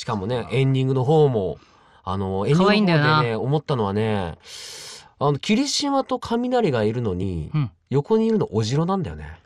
しかもね、エンディングの方も、あの、エンディングの方でね、思ったのはね、あの、霧島と雷がいるのに、うん。横にいるのおじろなんだよね。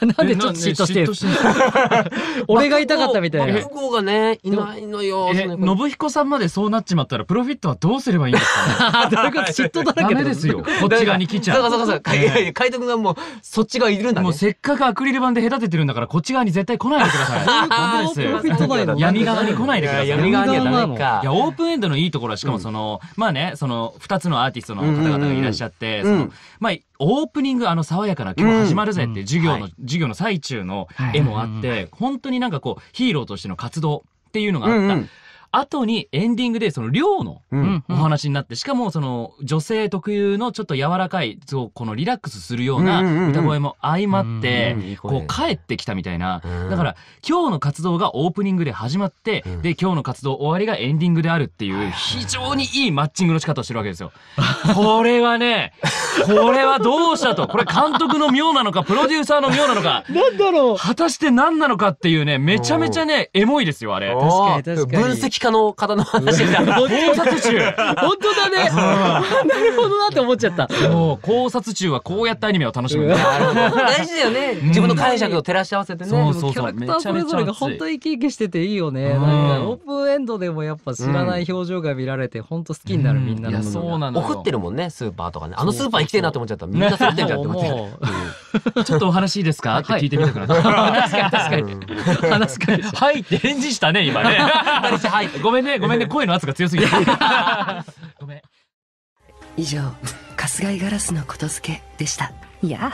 なんでちょっと嫉妬してる？俺が痛かったみたいなマクゴがね、いないのよ。え、その信彦さんまでそうなっちまったら、プロフィットはどうすればいいんですか？ねどういうこと？嫉妬だらダけメですよ。こっち側に来ちゃう。そうかそうかそうか。いやいや、海斗君がもう、そっち側いるんだね。もうせっかくアクリル板で隔ててるんだから、こっち側に絶対来ないでください。ダメです。プロフィットないの闇側に来ないでください。闇側にはダメか。いや、オープンエンドのいいところは、しかもその、まあね、その、二つのアーティストの方々がいらっしゃって、うんうんうんその、まあ、オープニング、あの、爽やかな今日始まるぜって授業の、はい。授業の最中のはい。絵もあって、本当になんかこう、ヒーローとしての活動っていうのがあった。うんうん後にエンディングでその寮のうんお話になって、しかもその女性特有のちょっと柔らかい、そうこのリラックスするような歌声も相まってこう帰ってきたみたいなう。んだから今日の活動がオープニングで始まってうん、で今日の活動終わりがエンディングであるっていう非常にいいマッチングの仕方をしてるわけですよ。これはね、これはどうしたと。これ監督の妙なのか、プロデューサーの妙なのか、なんだろう果たして何なのかっていうね、めちゃめちゃね、エモいですよ、あれ。おかにー確かに分析家の方の話だ。考察中。本当だね。なるほど思っちゃった。もう考察中はこうやってアニメを楽しむんだ。大事だよね。自分の解釈を照らし合わせてね。そうそうキャラクターそれぞれが本当に生き生きしてていいよね。うんなんかオープンエンドでもやっぱ知らない表情が見られて本当好きになるみんないの。そうなのよ。送ってるもんね、スーパーとかね。あのスーパー行きてえなって思っちゃった。みんなそうやってんじゃんって思って。もうちょっとお話いいですか？って聞いてみたくなった。確かに確かに。話すから。はいって返事したね、今ね。ごめんね、ごめんね、声の圧が強すぎて。以上春日井ガラスのことづけでした。いや。